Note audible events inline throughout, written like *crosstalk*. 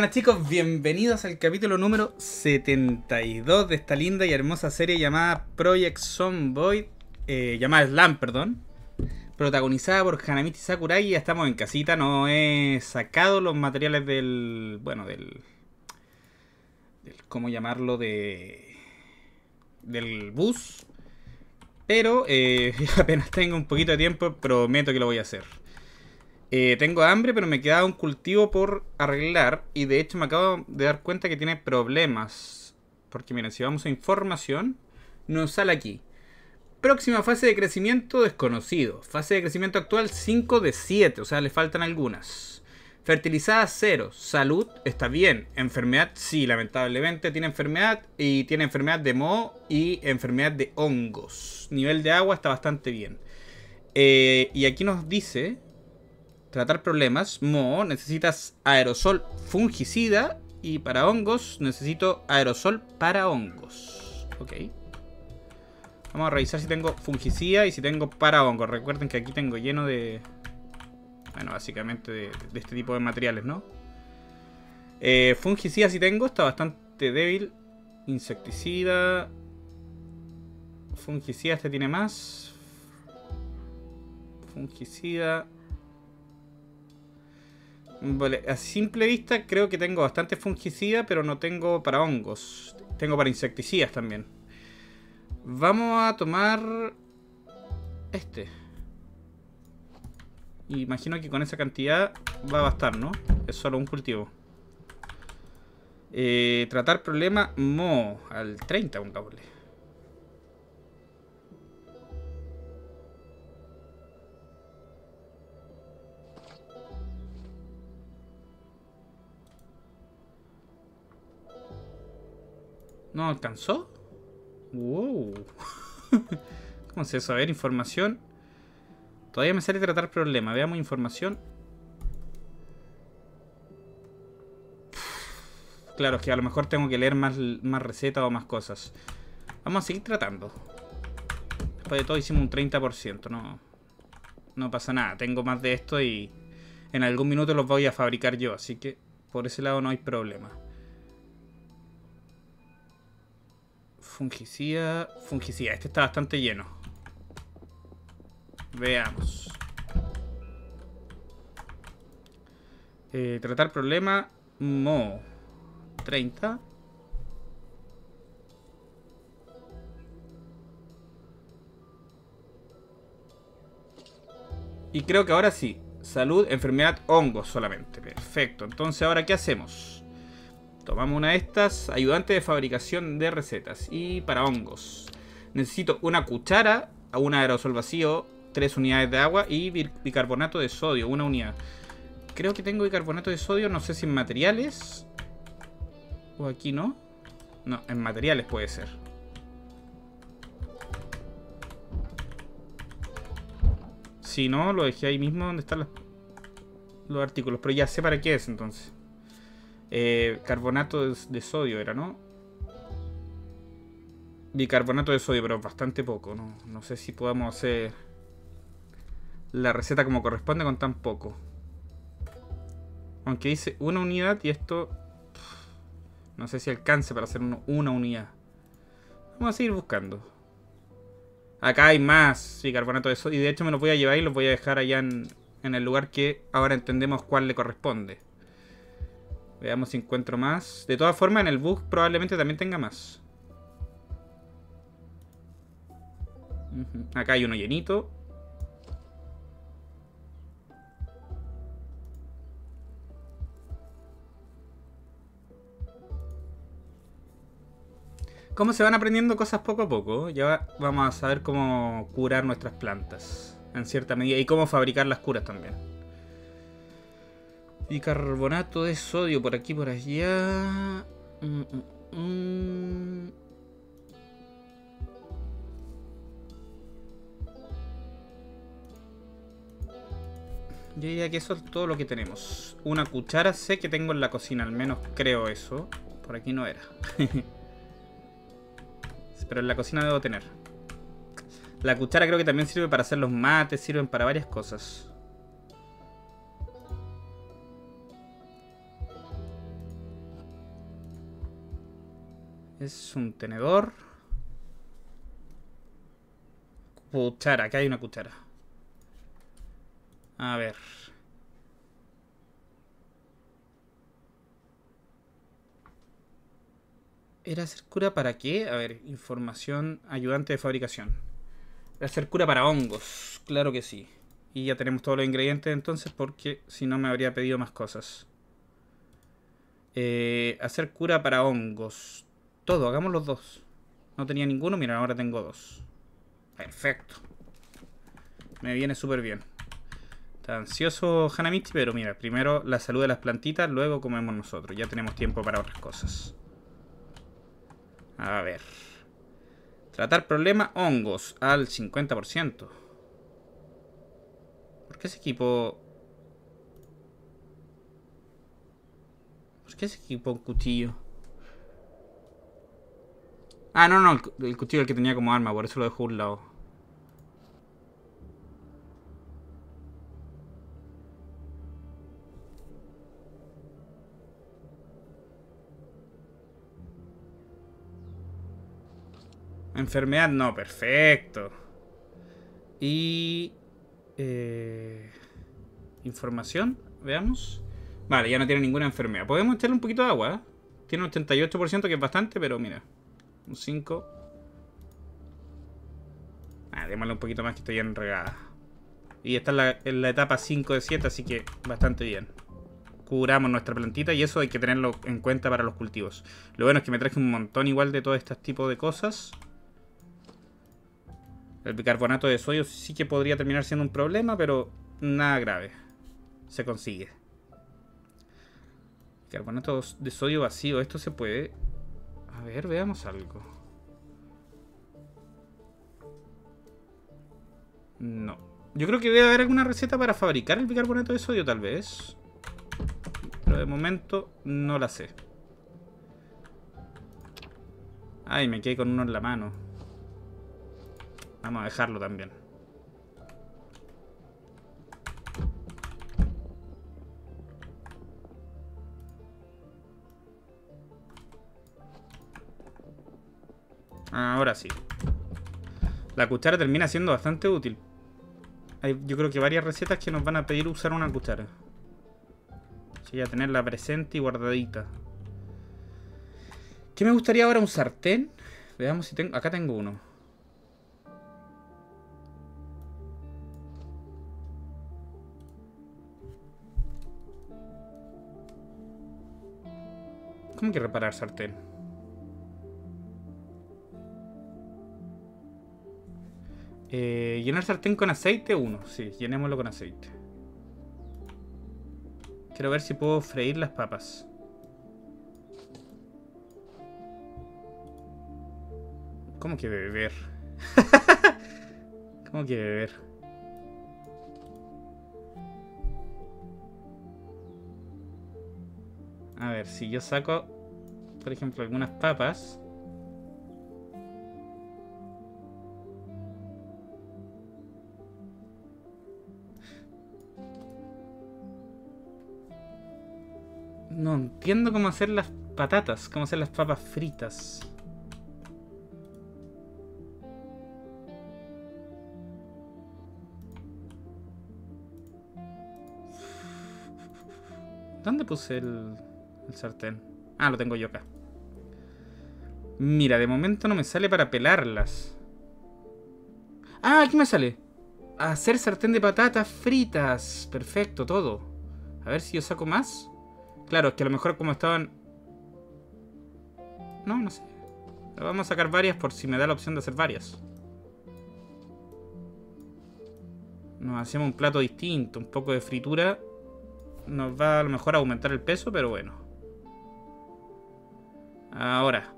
buenas chicos, bienvenidos al capítulo número 72 de esta linda y hermosa serie llamada Project Zomboid, eh, llamada Slam, perdón, protagonizada por Hanamichi Sakurai. Ya estamos en casita, no he sacado los materiales del, bueno, del, del ¿cómo llamarlo? De, del bus, pero eh, *laughs* apenas tengo un poquito de tiempo, prometo que lo voy a hacer. Eh, tengo hambre, pero me queda un cultivo por arreglar. Y de hecho me acabo de dar cuenta que tiene problemas. Porque miren, si vamos a información, nos sale aquí. Próxima fase de crecimiento desconocido. Fase de crecimiento actual 5 de 7. O sea, le faltan algunas. Fertilizada 0. Salud está bien. Enfermedad sí, lamentablemente tiene enfermedad. Y tiene enfermedad de moho y enfermedad de hongos. Nivel de agua está bastante bien. Eh, y aquí nos dice tratar problemas, Mo, necesitas aerosol fungicida y para hongos necesito aerosol para hongos. Ok. Vamos a revisar si tengo fungicida y si tengo para hongos. Recuerden que aquí tengo lleno de... Bueno, básicamente de, este tipo de materiales, ¿no? Eh, fungicida si tengo, está bastante débil. Insecticida. Fungicida, este tiene más. Fungicida. Vale, a simple vista creo que tengo bastante fungicida, pero no tengo para hongos. Tengo para insecticidas también. Vamos a tomar este. Imagino que con esa cantidad va a bastar, ¿no? Es solo un cultivo. Eh, tratar problema Mo al 30, un cable. ¿No alcanzó? Wow. *laughs* ¿Cómo es eso? A ver, información. Todavía me sale tratar problema. Veamos información. Claro, es que a lo mejor tengo que leer más, más recetas o más cosas. Vamos a seguir tratando. Después de todo hicimos un 30%. No, no pasa nada. Tengo más de esto y en algún minuto los voy a fabricar yo. Así que por ese lado no hay problema. Fungicida. Fungicida. Este está bastante lleno. Veamos. Eh, tratar problema. Mo. 30. Y creo que ahora sí. Salud, enfermedad, hongos solamente. Perfecto. Entonces, ¿ahora qué hacemos? Tomamos una de estas, ayudante de fabricación de recetas. Y para hongos. Necesito una cuchara, un aerosol vacío, tres unidades de agua y bicarbonato de sodio, una unidad. Creo que tengo bicarbonato de sodio, no sé si en materiales. O aquí no. No, en materiales puede ser. Si no, lo dejé ahí mismo donde están los artículos. Pero ya sé para qué es entonces. Eh, carbonato de, sodio era, ¿no? Bicarbonato de sodio, pero bastante poco, ¿no? No sé si podamos hacer la receta como corresponde con tan poco. Aunque dice una unidad y esto... No sé si alcance para hacer una unidad. Vamos a seguir buscando. Acá hay más bicarbonato de sodio. Y de hecho me los voy a llevar y los voy a dejar allá en, en el lugar que ahora entendemos cuál le corresponde. Veamos si encuentro más. De todas formas, en el bug probablemente también tenga más. Acá hay uno llenito. Cómo se van aprendiendo cosas poco a poco. Ya vamos a saber cómo curar nuestras plantas. En cierta medida. Y cómo fabricar las curas también. Bicarbonato de sodio por aquí, por allá. Mm, mm, mm. Yo diría que eso es todo lo que tenemos. Una cuchara sé que tengo en la cocina, al menos creo eso. Por aquí no era. *laughs* Pero en la cocina debo tener. La cuchara creo que también sirve para hacer los mates, sirven para varias cosas. Es un tenedor. Cuchara, acá hay una cuchara. A ver. ¿Era hacer cura para qué? A ver, información ayudante de fabricación. Era hacer cura para hongos, claro que sí. Y ya tenemos todos los ingredientes entonces porque si no me habría pedido más cosas. Eh, hacer cura para hongos. Todo, hagamos los dos. No tenía ninguno, mira, ahora tengo dos. Perfecto. Me viene súper bien. Está ansioso Hanamichi, pero mira, primero la salud de las plantitas, luego comemos nosotros. Ya tenemos tiempo para otras cosas. A ver. Tratar problema hongos al 50%. ¿Por qué ese equipo... ¿Por qué ese equipo un cuchillo? Ah, no, no, el, el cuchillo el que tenía como arma, por eso lo dejo a un lado. Enfermedad no, perfecto. Y... Eh, información, veamos. Vale, ya no tiene ninguna enfermedad. Podemos echarle un poquito de agua. ¿eh? Tiene un 88% que es bastante, pero mira. Un 5. Ah, démosle un poquito más que estoy enregada. Y está en la, en la etapa 5 de 7, así que bastante bien. Curamos nuestra plantita y eso hay que tenerlo en cuenta para los cultivos. Lo bueno es que me traje un montón igual de todo este tipo de cosas. El bicarbonato de sodio sí que podría terminar siendo un problema, pero nada grave. Se consigue. Bicarbonato de sodio vacío. Esto se puede... A ver, veamos algo. No. Yo creo que debe haber alguna receta para fabricar el bicarbonato de sodio, tal vez. Pero de momento no la sé. Ay, me quedé con uno en la mano. Vamos a dejarlo también. Ahora sí. La cuchara termina siendo bastante útil. Hay, yo creo que varias recetas que nos van a pedir usar una cuchara. Así a tenerla presente y guardadita. ¿Qué me gustaría ahora? ¿Un sartén? Veamos si tengo... Acá tengo uno. ¿Cómo que reparar sartén? Eh, llenar sartén con aceite, uno. Sí, llenémoslo con aceite. Quiero ver si puedo freír las papas. ¿Cómo que beber? *laughs* ¿Cómo que beber? A ver, si yo saco, por ejemplo, algunas papas. No entiendo cómo hacer las patatas, cómo hacer las papas fritas. ¿Dónde puse el, sartén? Ah, lo tengo yo acá. Mira, de momento no me sale para pelarlas. Ah, aquí me sale. Hacer sartén de patatas fritas. Perfecto, todo. A ver si yo saco más. Claro, es que a lo mejor como estaban... No, no sé. Vamos a sacar varias por si me da la opción de hacer varias. Nos hacemos un plato distinto, un poco de fritura. Nos va a lo mejor a aumentar el peso, pero bueno. Ahora.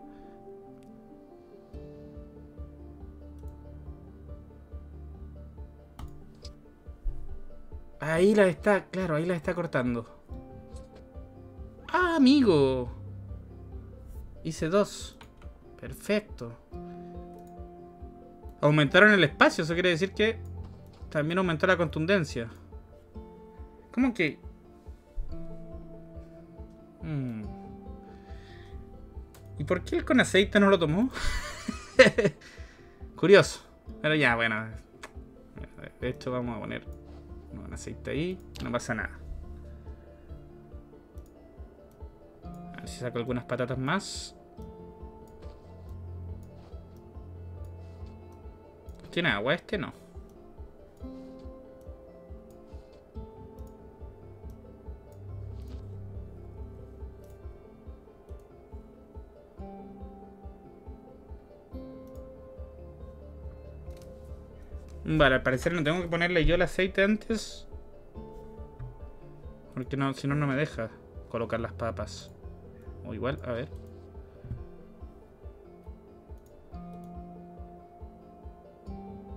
Ahí la está, claro, ahí la está cortando. ¡Ah, amigo! Hice dos. Perfecto. Aumentaron el espacio, eso quiere decir que también aumentó la contundencia. ¿Cómo que? Hmm. ¿Y por qué el con aceite no lo tomó? *laughs* Curioso. Pero ya, bueno. De hecho, vamos a poner un aceite ahí. No pasa nada. Si saco algunas patatas más. ¿Tiene agua este? No. Vale, al parecer no tengo que ponerle yo el aceite antes. Porque no, si no, no me deja colocar las papas. O igual, a ver.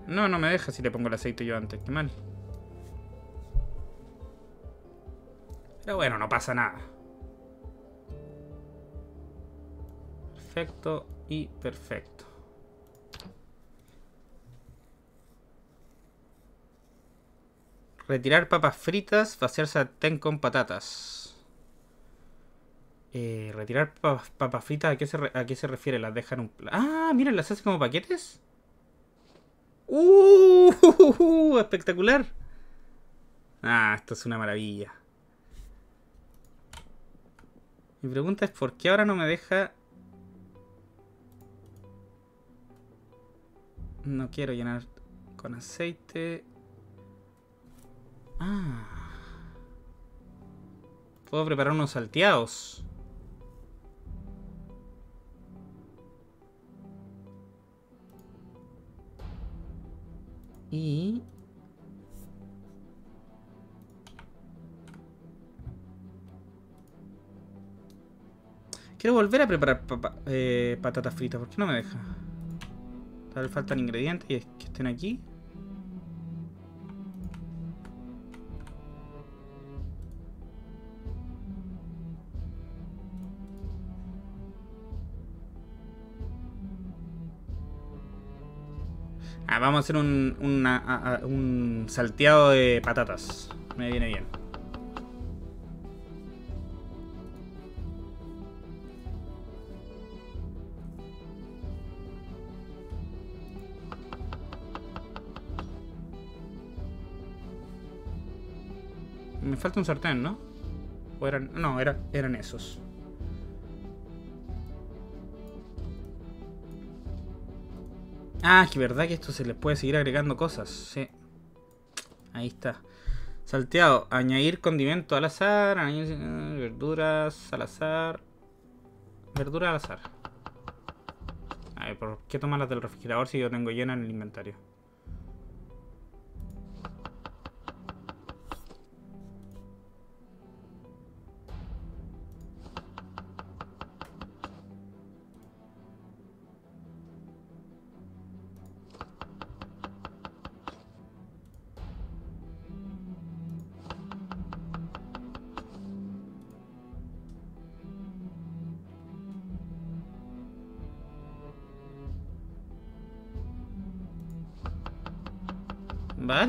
No, no me deja si le pongo el aceite yo antes. Qué mal. Pero bueno, no pasa nada. Perfecto y perfecto. Retirar papas fritas, vaciar sartén con patatas. Eh, retirar papas, fritas, ¿a qué, se ¿a qué se refiere? ¿Las dejan un... Ah, mira, las hace como paquetes. ¡Uh! *laughs* Espectacular. Ah, esto es una maravilla. Mi pregunta es ¿por qué ahora no me deja... No quiero llenar con aceite. Ah. Puedo preparar unos salteados. Y... Quiero volver a preparar eh, patatas fritas. ¿Por qué no me deja? Tal vez faltan ingredientes y es que estén aquí. Ah, vamos a hacer un, un salteado de patatas. Me viene bien. Me falta un sartén, ¿no? ¿O eran...? No, era, eran esos. Ah, que verdad que esto se les puede seguir agregando cosas. Sí. Ahí está. Salteado. Añadir condimento al azar. Añadir eh, verduras al azar. Verdura al azar. A ver, ¿por qué tomarlas del refrigerador si yo tengo llena en el inventario?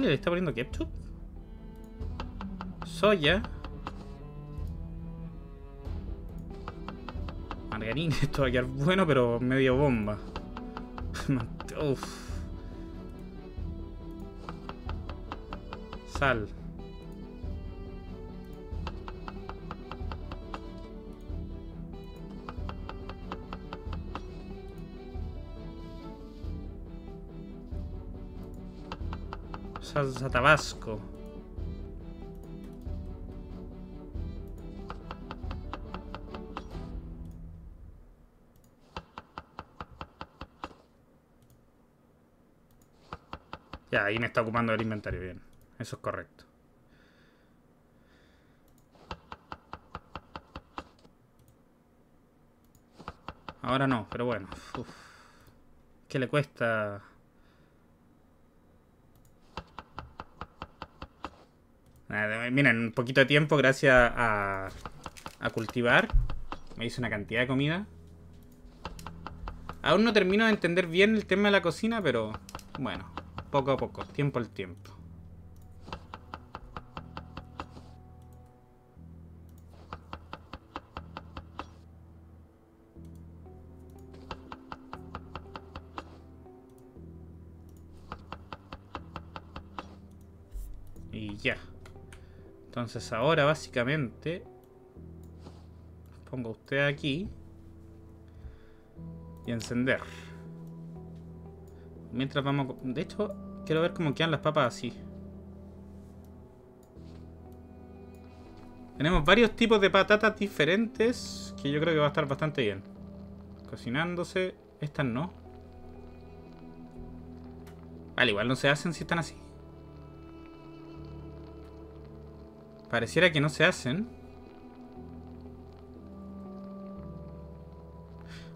Le está poniendo ketchup. Soya. Margarina, *laughs* esto va a quedar bueno, pero medio bomba. *laughs* Uf. Sal. Salsa tabasco. Ya, ahí me está ocupando el inventario, bien. Eso es correcto. Ahora no, pero bueno. ¿Qué le cuesta miren, un poquito de tiempo gracias a, a cultivar. Me hice una cantidad de comida. Aún no termino de entender bien el tema de la cocina, pero bueno, poco a poco, tiempo al tiempo. Entonces ahora básicamente... Pongo usted aquí. Y encender. Mientras vamos... De hecho, quiero ver cómo quedan las papas así. Tenemos varios tipos de patatas diferentes que yo creo que va a estar bastante bien. Cocinándose. Estas no. Vale, igual no se hacen si están así. Pareciera que no se hacen.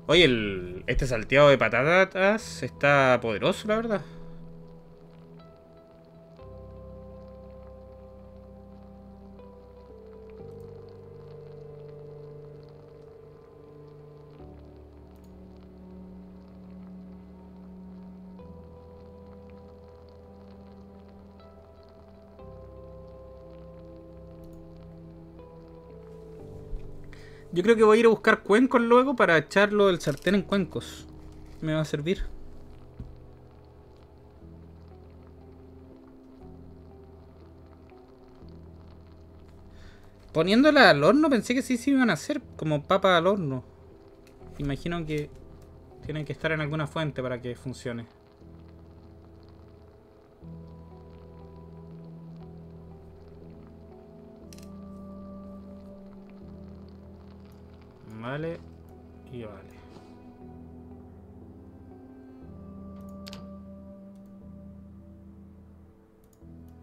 Oye, el, este salteado de patatas está poderoso, la verdad. Yo creo que voy a ir a buscar cuencos luego para echarlo del sartén en cuencos. Me va a servir. Poniéndola al horno pensé que sí se iban a hacer como papa al horno. Imagino que tienen que estar en alguna fuente para que funcione. Vale. Y vale.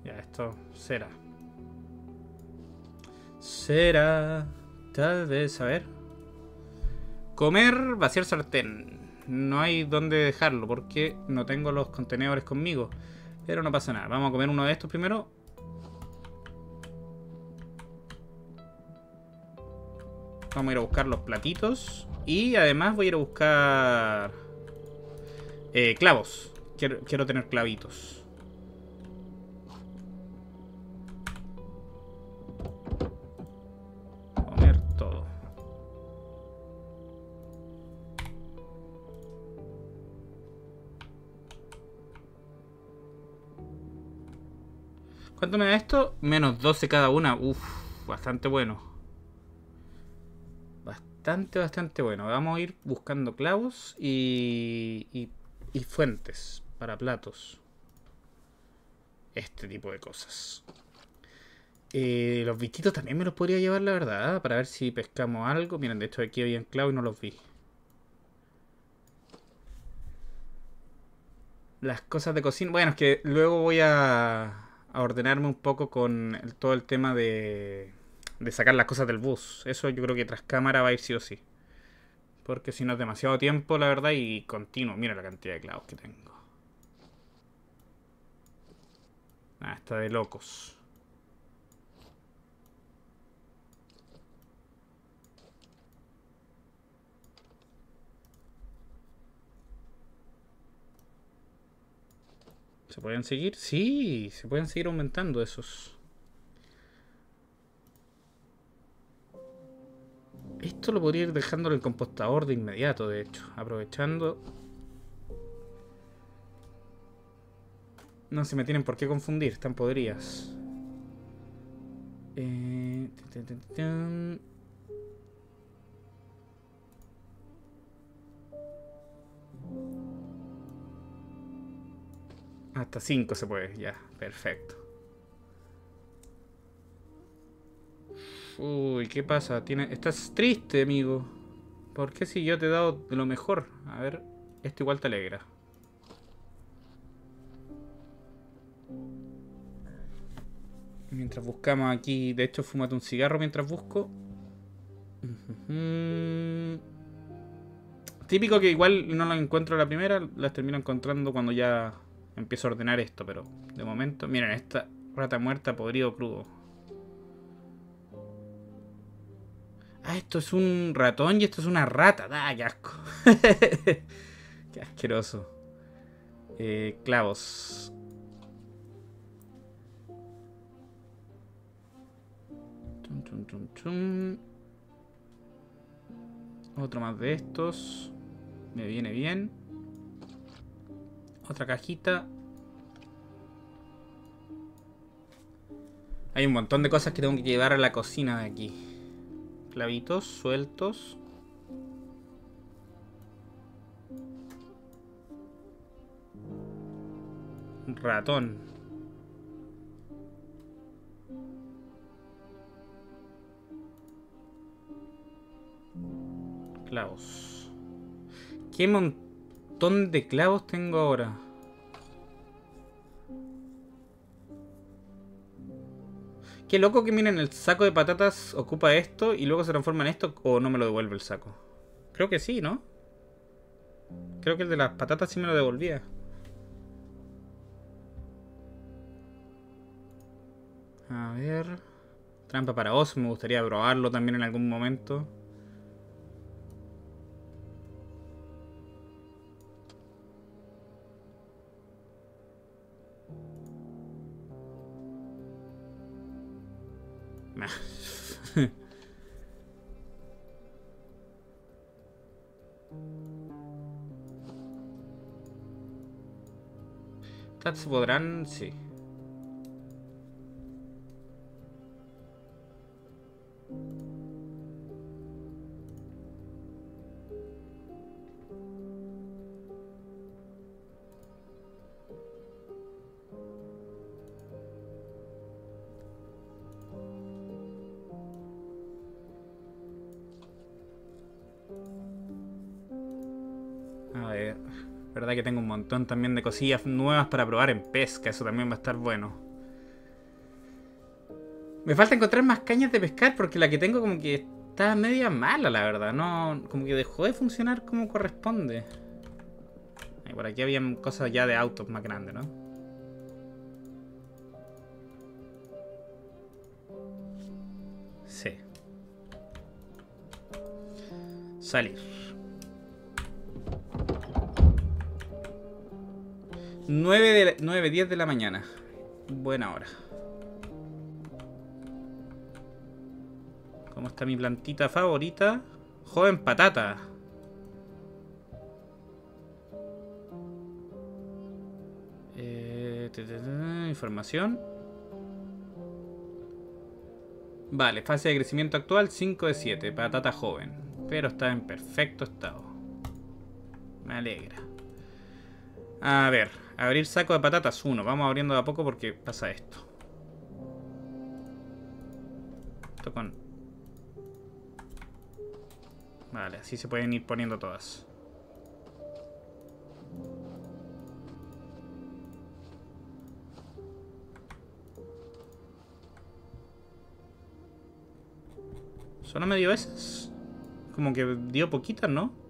Ya, esto será. Será. Tal vez, a ver. Comer, vaciar sartén. No hay dónde dejarlo porque no tengo los contenedores conmigo. Pero no pasa nada. Vamos a comer uno de estos primero. Vamos a ir a buscar los platitos. Y además voy a ir a buscar eh, clavos. Quiero, quiero tener clavitos. Comer todo. ¿Cuánto me da esto? Menos 12 cada una. Uf, bastante bueno bastante, bastante bueno. Vamos a ir buscando clavos y, y, fuentes para platos. Este tipo de cosas. Eh, los bichitos también me los podría llevar, la verdad, para ver si pescamos algo. Miren, de hecho aquí había clavos y no los vi. Las cosas de cocina. Bueno, es que luego voy a, a ordenarme un poco con todo el tema de, de sacar las cosas del bus. Eso yo creo que tras cámara va a ir sí o sí. Porque si no es demasiado tiempo, la verdad, y continuo. Mira la cantidad de clavos que tengo. Ah, está de locos. ¿Se pueden seguir? Sí, se pueden seguir aumentando esos. Esto lo podría ir dejando el compostador de inmediato, de hecho. Aprovechando. No se me tienen por qué confundir, están podrías. Eh, Hasta 5 se puede, ya, perfecto. Uy, ¿qué pasa? Tiene... Estás triste, amigo. ¿Por qué si yo te he dado de lo mejor? A ver, esto igual te alegra. Mientras buscamos aquí, de hecho, fumate un cigarro mientras busco. Típico que igual no lo encuentro la primera, las termino encontrando cuando ya empiezo a ordenar esto, pero de momento, miren, esta rata muerta podrido crudo. Ah, esto es un ratón y esto es una rata. ¡Ah, qué asco! *laughs* qué asqueroso. Eh, clavos. Otro más de estos. Me viene bien. Otra cajita. Hay un montón de cosas que tengo que llevar a la cocina de aquí. Clavitos sueltos. Ratón. Clavos. ¿Qué montón de clavos tengo ahora? Qué loco que miren, el saco de patatas ocupa esto y luego se transforma en esto o no me lo devuelve el saco. Creo que sí, ¿no? Creo que el de las patatas sí me lo devolvía. A ver. Trampa para oso, me gustaría probarlo también en algún momento. Tats podrán, sí. Que tengo un montón también de cosillas nuevas para probar en pesca. Eso también va a estar bueno. Me falta encontrar más cañas de pescar porque la que tengo como que está media mala, la verdad. No, como que dejó de funcionar como corresponde. Por aquí había cosas ya de autos más grandes, ¿no? Sí. Salir. 9, de 9, 10 de la mañana. Buena hora. ¿Cómo está mi plantita favorita? Joven patata. Eh, información. Vale, fase de crecimiento actual 5 de 7. Patata joven. Pero está en perfecto estado. Me alegra. A ver. Abrir saco de patatas, uno. Vamos abriendo de a poco porque pasa esto. Esto con... Vale, así se pueden ir poniendo todas. Solo me dio esas. Como que dio poquitas, ¿no?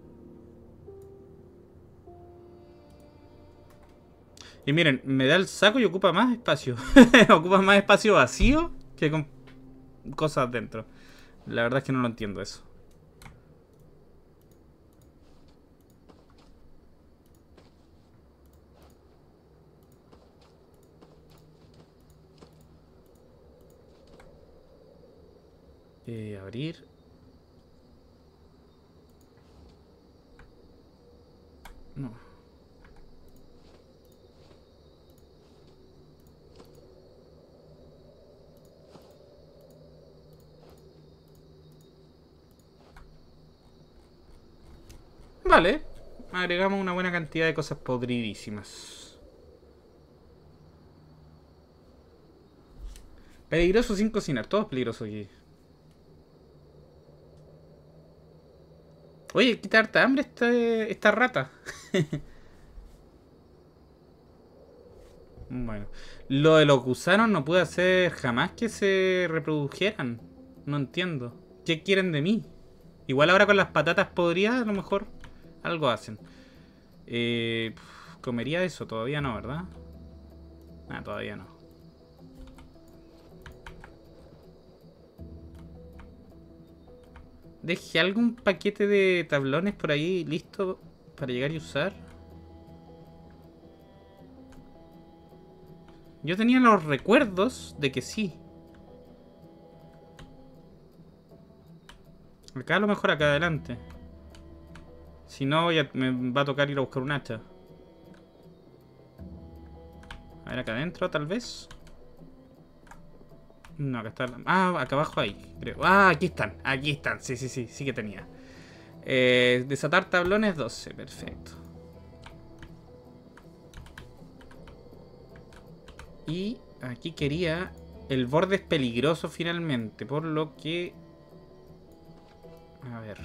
Y miren, me da el saco y ocupa más espacio. *laughs* ocupa más espacio vacío que con cosas dentro. La verdad es que no lo entiendo eso. Eh, abrir. No. Vale. Agregamos una buena cantidad de cosas podridísimas. Peligroso sin cocinar. Todo es peligroso aquí. Oye, quita harta hambre esta, esta rata. *laughs* bueno. Lo de los gusanos no pude hacer jamás que se reprodujeran. No entiendo. ¿Qué quieren de mí? Igual ahora con las patatas podría a lo mejor algo hacen. Eh, ¿Comería eso? Todavía no, ¿verdad? Ah, todavía no. Dejé algún paquete de tablones por ahí listo para llegar y usar. Yo tenía los recuerdos de que sí. Acá a lo mejor acá adelante. Si no, ya me va a tocar ir a buscar un hacha. A ver, acá adentro, tal vez. No, acá está. Ah, acá abajo ahí, creo. Ah, aquí están. Aquí están. Sí, sí, sí. Sí que tenía. Eh, desatar tablones 12. Perfecto. Y aquí quería... El borde es peligroso finalmente, por lo que... A ver...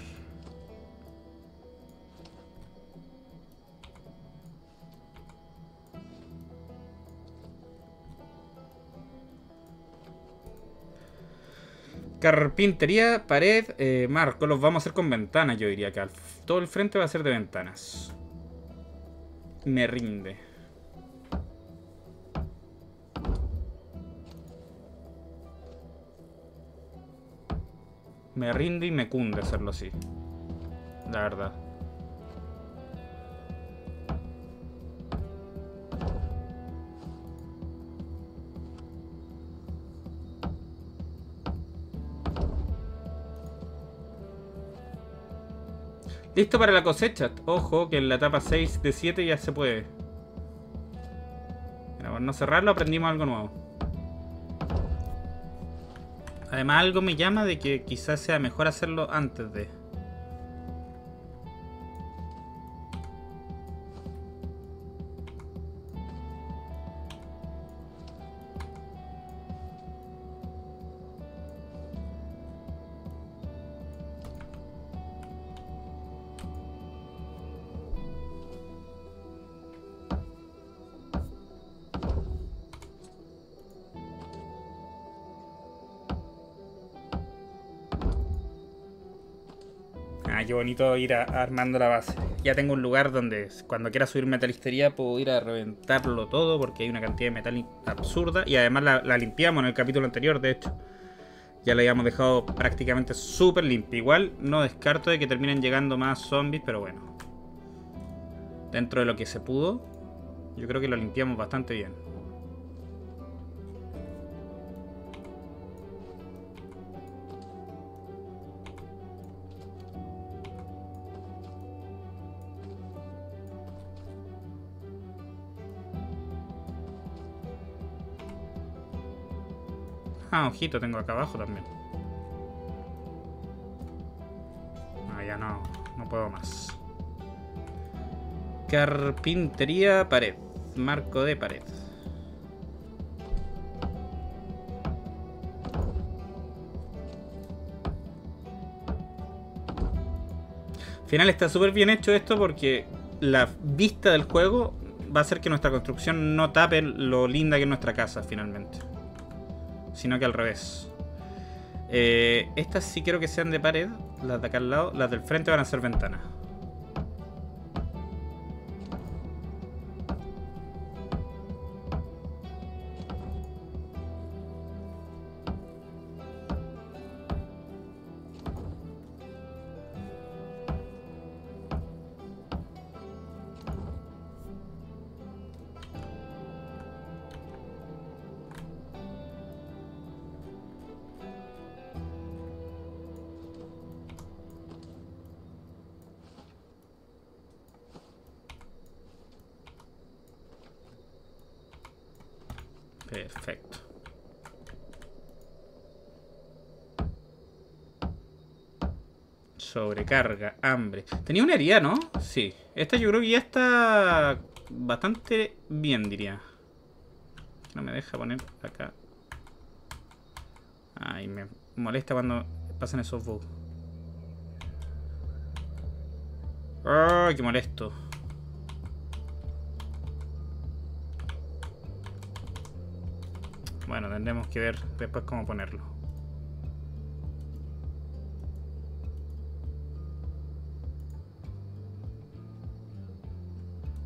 Carpintería, pared, eh, marco. Los vamos a hacer con ventanas, yo diría que todo el frente va a ser de ventanas. Me rinde. Me rinde y me cunde hacerlo así. La verdad. Listo para la cosecha. Ojo, que en la etapa 6 de 7 ya se puede. Pero por no cerrarlo aprendimos algo nuevo. Además algo me llama de que quizás sea mejor hacerlo antes de... bonito ir armando la base. Ya tengo un lugar donde cuando quiera subir metalistería puedo ir a reventarlo todo porque hay una cantidad de metal absurda. Y además la, limpiamos en el capítulo anterior, de hecho. Ya la habíamos dejado prácticamente súper limpia. Igual no descarto de que terminen llegando más zombies, pero bueno. Dentro de lo que se pudo, yo creo que lo limpiamos bastante bien. Ah, ojito tengo acá abajo también. Ah, ya no, no puedo más. Carpintería, pared. Marco de pared. Al final está súper bien hecho esto porque la vista del juego va a hacer que nuestra construcción no tape lo linda que es nuestra casa finalmente sino que al revés. Eh, estas sí quiero que sean de pared, las de acá al lado, las del frente van a ser ventanas. Perfecto. Sobrecarga, hambre. Tenía una herida, ¿no? Sí. Esta yo creo que ya está bastante bien, diría. No me deja poner acá. Ay, me molesta cuando pasan esos bugs. Ay, qué molesto. Bueno, tendremos que ver después cómo ponerlo.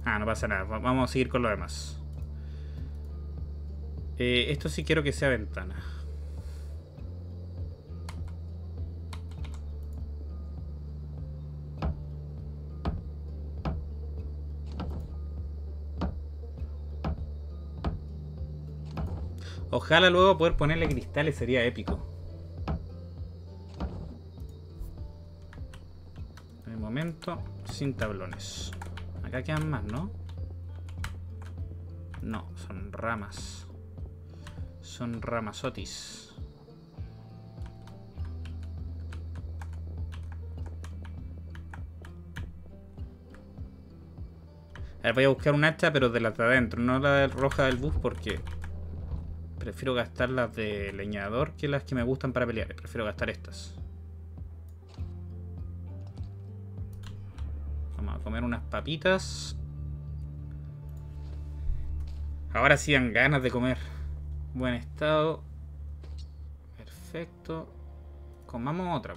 Ah, no pasa nada. Vamos a seguir con lo demás. Eh, esto sí quiero que sea ventana. Ojalá luego poder ponerle cristales sería épico. El momento, sin tablones. Acá quedan más, ¿no? No, son ramas. Son ramazotis. A ver, voy a buscar un hacha, pero de las de adentro, no la roja del bus, porque prefiero gastar las de leñador que las que me gustan para pelear. Prefiero gastar estas. Vamos a comer unas papitas. Ahora sí dan ganas de comer. Buen estado. Perfecto. Comamos otra.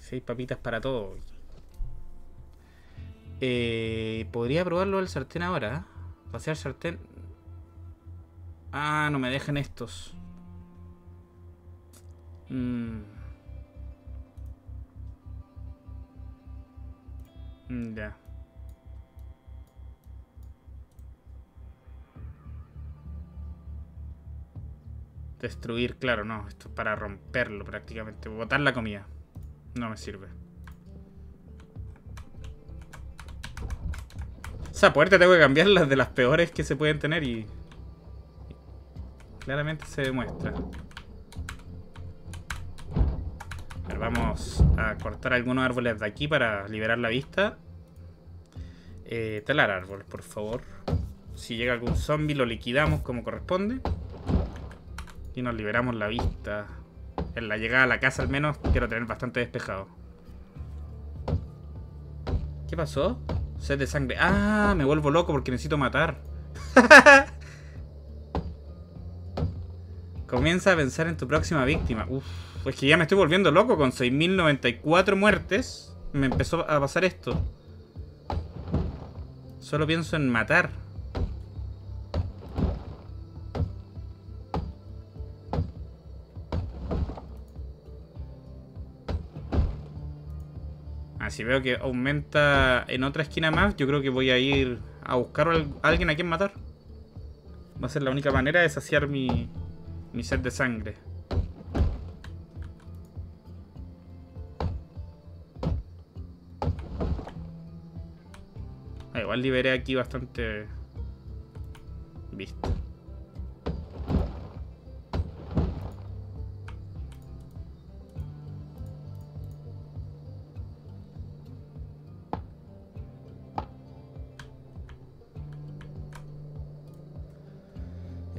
Seis papitas para todo. Eh, Podría probarlo el sartén ahora. Pasear sartén. Ah, no me dejan estos. Mm. Mm, ya. Destruir, claro, no. Esto es para romperlo prácticamente. Botar la comida. No me sirve. Esa puerta tengo que cambiarla de las peores que se pueden tener y... Claramente se demuestra. A ver, vamos a cortar algunos árboles de aquí para liberar la vista. Eh, talar árboles, por favor. Si llega algún zombie lo liquidamos como corresponde. Y nos liberamos la vista. En la llegada a la casa al menos quiero tener bastante despejado. ¿Qué pasó? Sed de sangre. Ah, me vuelvo loco porque necesito matar. *laughs* Comienza a pensar en tu próxima víctima. Uf, es que ya me estoy volviendo loco con 6.094 muertes. Me empezó a pasar esto. Solo pienso en matar. Si veo que aumenta en otra esquina más, yo creo que voy a ir a buscar a alguien a quien matar. Va a ser la única manera de saciar mi, mi sed de sangre. Ah, igual liberé aquí bastante vista.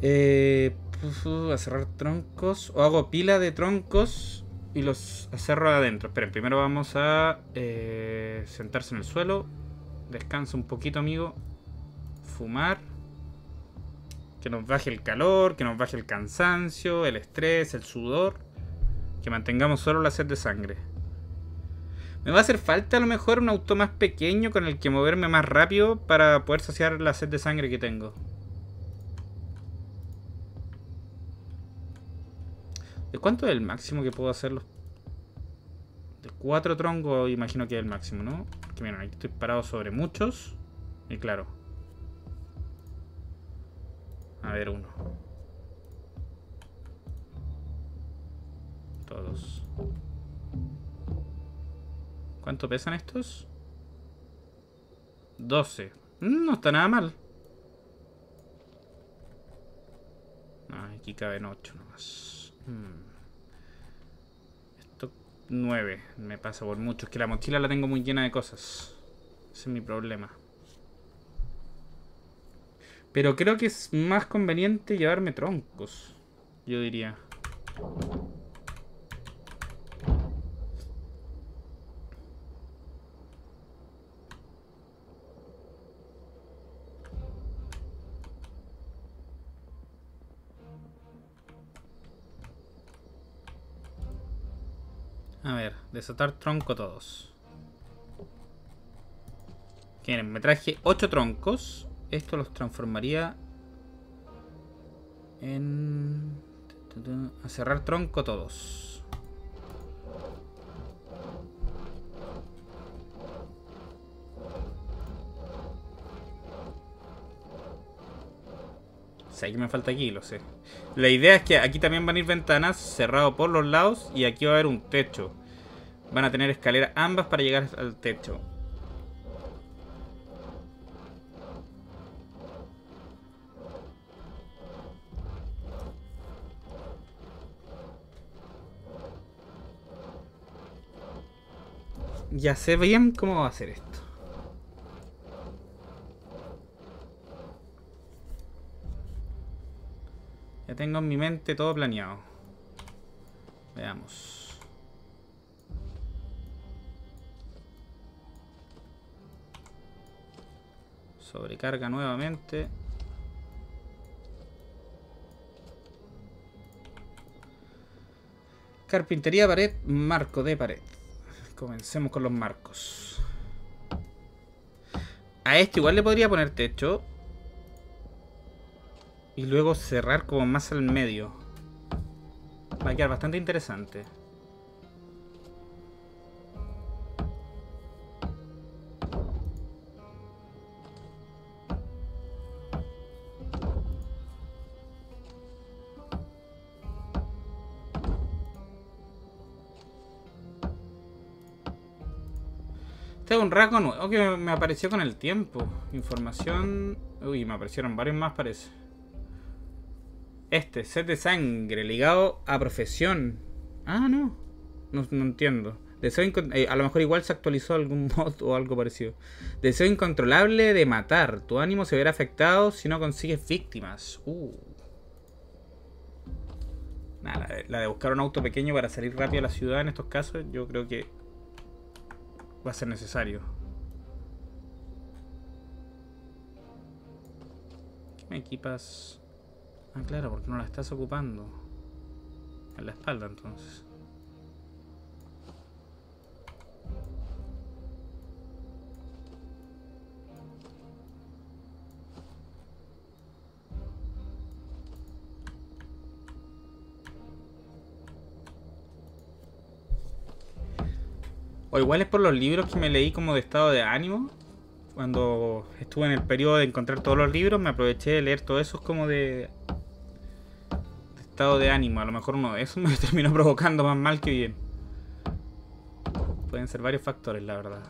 Eh, a cerrar troncos. O hago pila de troncos y los cerro adentro. Esperen, primero vamos a eh, sentarse en el suelo. Descansa un poquito, amigo. Fumar. Que nos baje el calor, que nos baje el cansancio, el estrés, el sudor. Que mantengamos solo la sed de sangre. Me va a hacer falta a lo mejor un auto más pequeño con el que moverme más rápido para poder saciar la sed de sangre que tengo. Cuánto es el máximo que puedo hacerlo? De cuatro troncos imagino que es el máximo, ¿no? Que miren, aquí estoy parado sobre muchos. Y claro. A ver, uno. Todos. ¿Cuánto pesan estos? 12. Mm, no está nada mal. aquí caben 8 nomás. Hmm. 9. Me pasa por mucho. Es que la mochila la tengo muy llena de cosas. Ese es mi problema. Pero creo que es más conveniente llevarme troncos. Yo diría. A ver, desatar tronco todos. Quieren, me traje 8 troncos. Esto los transformaría en... A cerrar tronco todos. Sé que me falta aquí, lo sé. La idea es que aquí también van a ir ventanas cerrado por los lados y aquí va a haber un techo. Van a tener escalera ambas para llegar al techo. Ya sé bien cómo va a ser esto. Tengo en mi mente todo planeado. Veamos. Sobrecarga nuevamente. Carpintería pared, marco de pared. Comencemos con los marcos. A este igual le podría poner techo. Y luego cerrar como más al medio. Va a quedar bastante interesante. Este es un rasgo nuevo que me apareció con el tiempo. Información... Uy, me aparecieron varios más parece. Este, set de sangre, ligado a profesión. Ah, no. No, entiendo. Deseo eh, a lo mejor igual se actualizó algún *laughs* mod o algo parecido. Deseo incontrolable de matar. Tu ánimo se verá afectado si no consigues víctimas. Uh. Nada, la de buscar un auto pequeño para salir rápido a la ciudad en estos casos, yo creo que va a ser necesario. ¿Qué me equipas? Ah, claro, porque no la estás ocupando. En la espalda, entonces. O igual es por los libros que me leí como de estado de ánimo. Cuando estuve en el periodo de encontrar todos los libros, me aproveché de leer todos esos como de, estado de ánimo. A lo mejor uno de esos me *laughs* terminó provocando más mal que bien. Pueden ser varios factores, la verdad.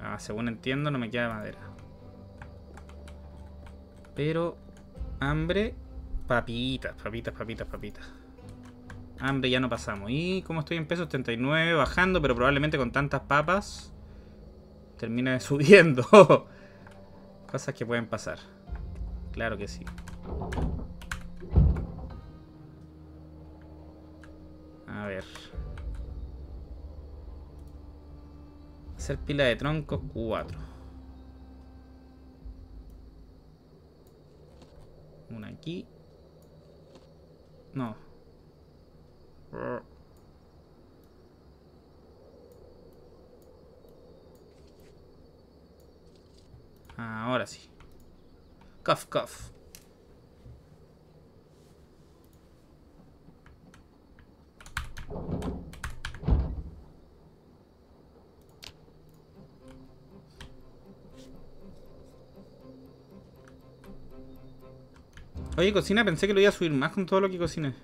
Ah, según entiendo, no me queda madera. Pero hambre, papitas, papitas, papitas, papitas. Hambre ya no pasamos. Y como estoy en pesos 79, bajando, pero probablemente con tantas papas termine *laughs* subiendo. Cosas que pueden pasar. Claro que sí. A ver. Hacer pila de troncos 4. Una aquí. No, Ahora sí. Cuff, cuff. Oye, cocina, pensé que lo iba a subir más con todo lo que cociné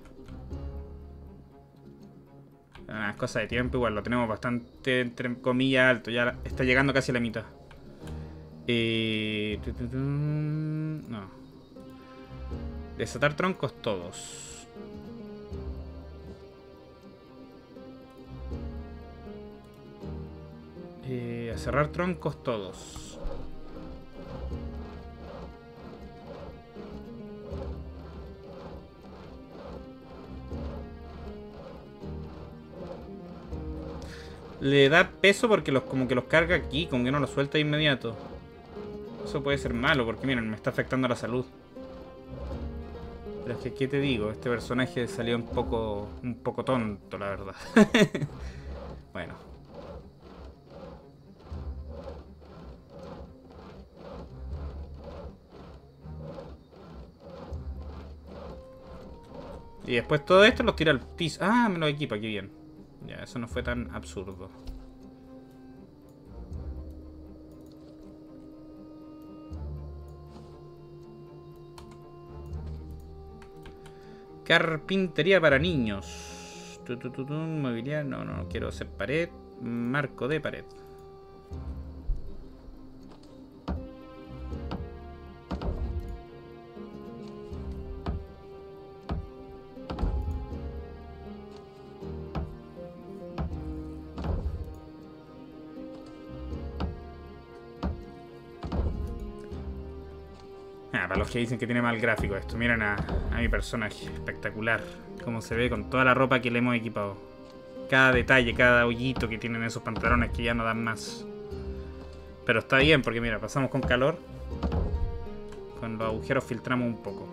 cosa de tiempo, igual lo tenemos bastante, entre comillas, alto. Ya está llegando casi a la mitad. Eh, no. Desatar troncos todos. Eh, a cerrar troncos todos. le da peso porque los como que los carga aquí, como que no los suelta de inmediato. Eso puede ser malo porque miren, me está afectando la salud. Pero es que, ¿qué te digo? Este personaje salió un poco, un poco tonto, la verdad. *laughs* bueno. Y después todo esto los tira al piso. Ah, me lo equipa, qué bien. Ya, eso no fue tan absurdo. Carpintería para niños. mobiliario. No, no, no quiero hacer pared. Marco de pared. Que dicen que tiene mal gráfico esto, miren a, a mi personaje, espectacular. Cómo se ve con toda la ropa que le hemos equipado. Cada detalle, cada hoyito que tienen esos pantalones que ya no dan más. Pero está bien, porque mira, pasamos con calor. Con los agujeros filtramos un poco.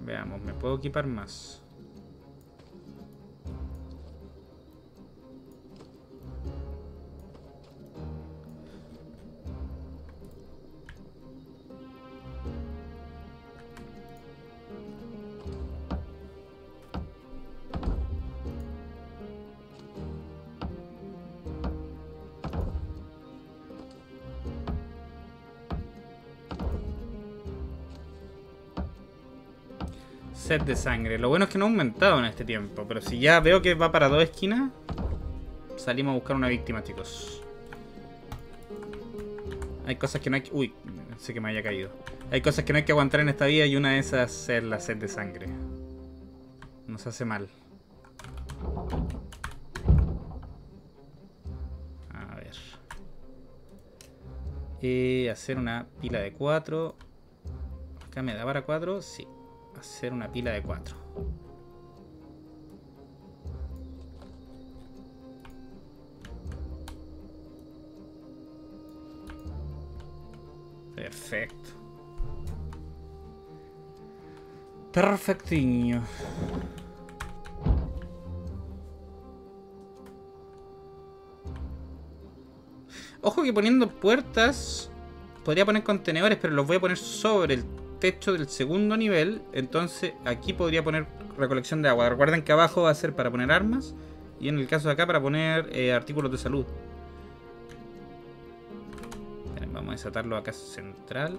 Veamos, ¿me puedo equipar más? De sangre. Lo bueno es que no ha aumentado en este tiempo. Pero si ya veo que va para dos esquinas, salimos a buscar una víctima, chicos. Hay cosas que no hay que... Uy, sé que me haya caído. Hay cosas que no hay que aguantar en esta vida y una de esas es la sed de sangre. Nos hace mal. A ver. Y hacer una pila de cuatro. Acá me da para cuatro, sí hacer una pila de cuatro. Perfecto. Perfectinho. Ojo que poniendo puertas podría poner contenedores, pero los voy a poner sobre el techo del segundo nivel, entonces aquí podría poner recolección de agua. Recuerden que abajo va a ser para poner armas y en el caso de acá para poner eh, artículos de salud. vamos a desatarlo acá central.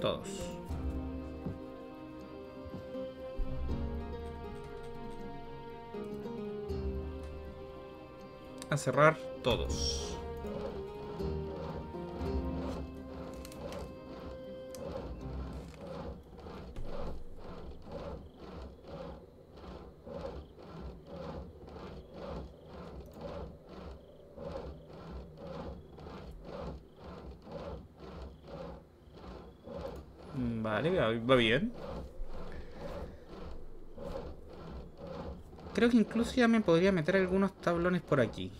Todos. A cerrar todos. Vale, va bien. Creo que incluso ya me podría meter algunos tablones por aquí.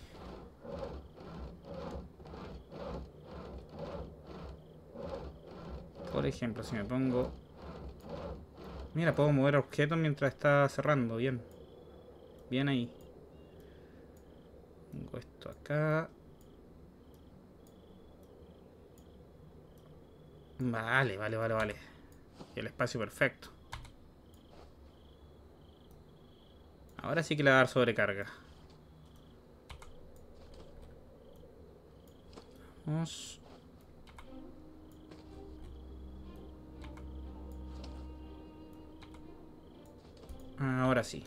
Por ejemplo, si me pongo... Mira, puedo mover objetos mientras está cerrando. Bien. Bien ahí. Pongo esto acá. Vale, vale, vale, vale. El espacio perfecto. Ahora sí que le va a dar sobrecarga. Vamos. Ahora sí.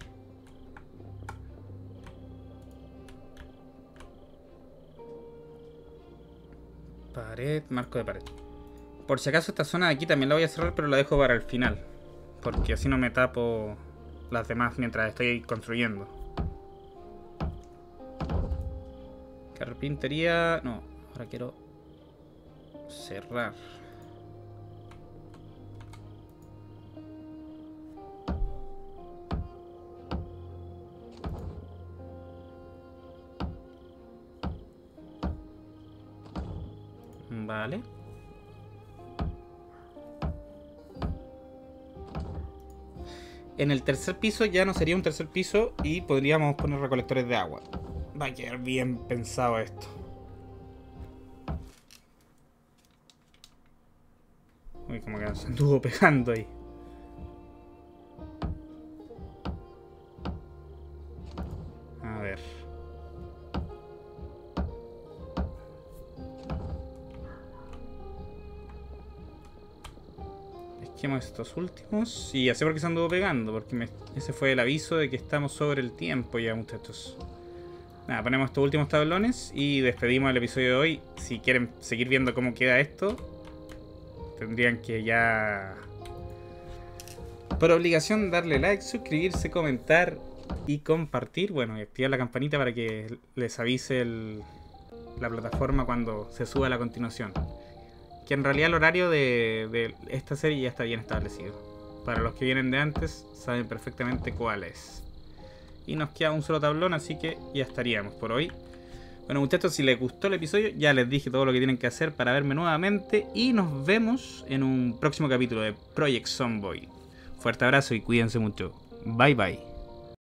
Pared, marco de pared. Por si acaso esta zona de aquí también la voy a cerrar, pero la dejo para el final. Porque así no me tapo las demás mientras estoy construyendo. Carpintería... No, ahora quiero cerrar. Vale. En el tercer piso ya no sería un tercer piso y podríamos poner recolectores de agua. Va a quedar bien pensado esto. Uy, como que se anduvo *laughs* pegando ahí. Estos últimos. Y así porque se anduvo pegando, porque ese fue el aviso de que estamos sobre el tiempo ya, muchachos. Nada, ponemos estos últimos tablones y despedimos el episodio de hoy. Si quieren seguir viendo cómo queda esto, tendrían que ya... Por obligación darle like, suscribirse, comentar y compartir. Bueno, y activar la campanita para que les avise la plataforma cuando se sube a la continuación. Que en realidad el horario de, esta serie ya está bien establecido. Para los que vienen de antes, saben perfectamente cuál es. Y nos queda un solo tablón, así que ya estaríamos por hoy. Bueno muchachos, si les gustó el episodio, ya les dije todo lo que tienen que hacer para verme nuevamente. Y nos vemos en un próximo capítulo de Project Zomboy. Fuerte abrazo y cuídense mucho. Bye bye.